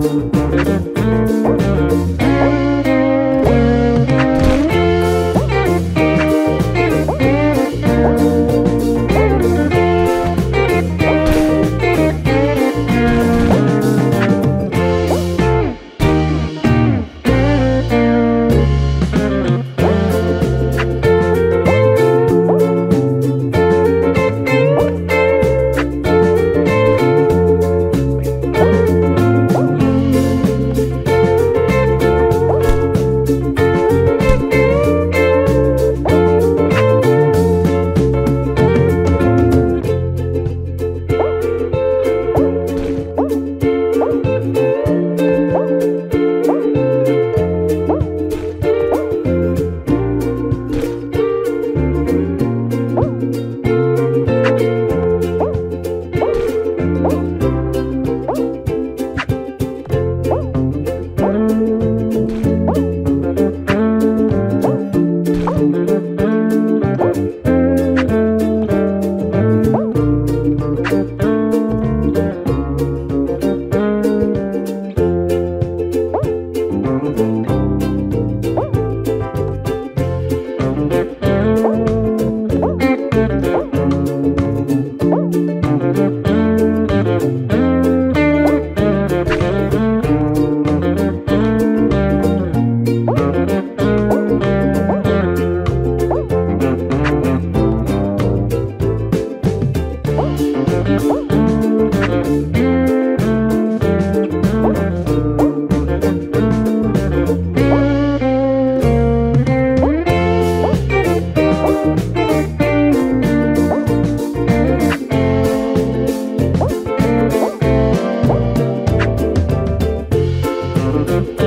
¡Gracias! Thank you.